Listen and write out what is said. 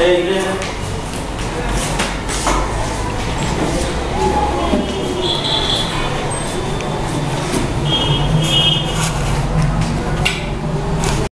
ಹ್ಞೂ Hey,